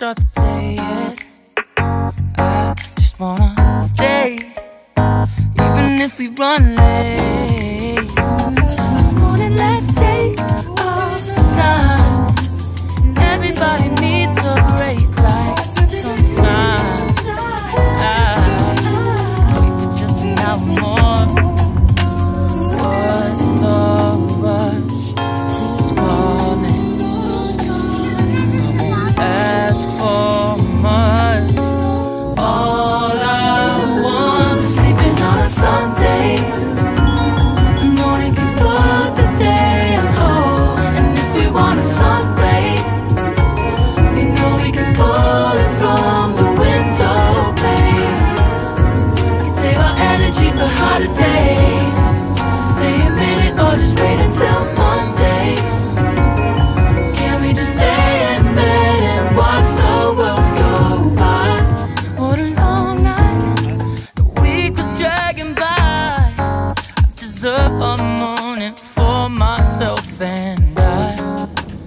start the day yet. I just wanna stay, even if we run late. own it for myself and I.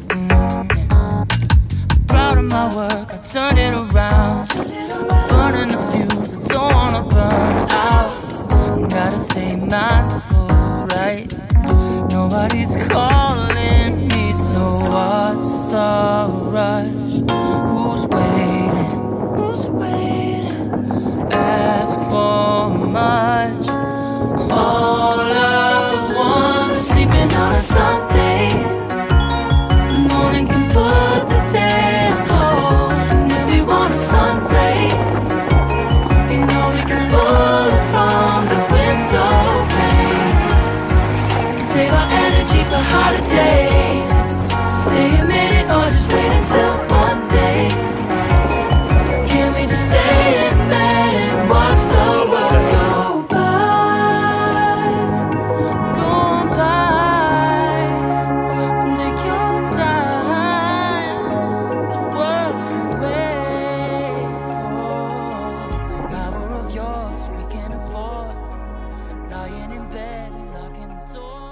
Mm, proud of my work, I turned it around. I'm burning the fuse, I don't wanna burn out. Gotta stay mindful, right? Nobody's calling. Stay a minute or just wait until Can we just stay in bed and watch the world go by? Go on by. Take your time. The world can wait Power of yours we can afford. Lying in bed knocking the door